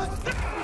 Huh?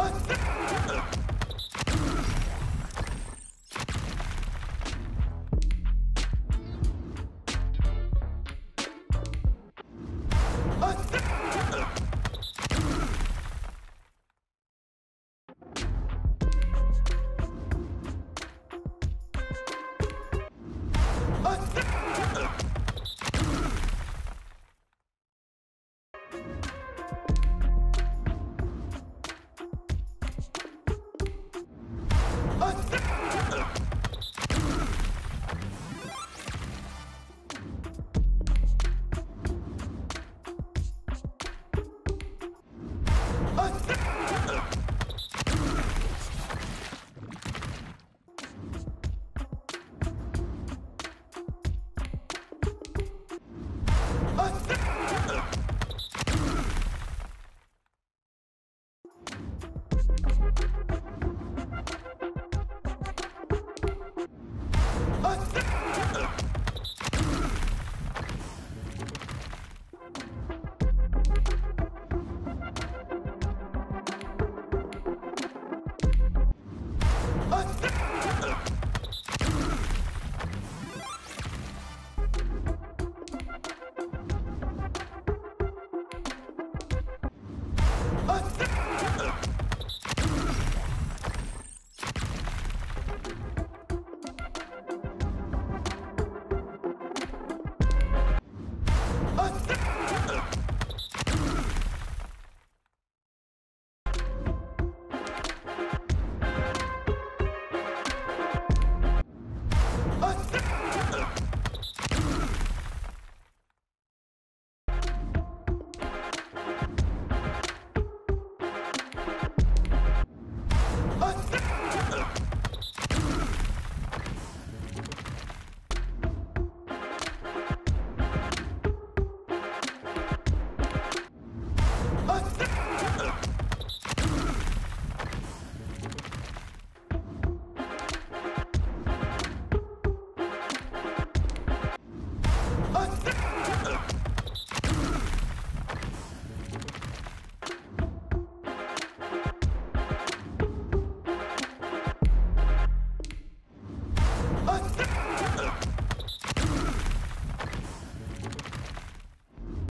Let's go! Fuck!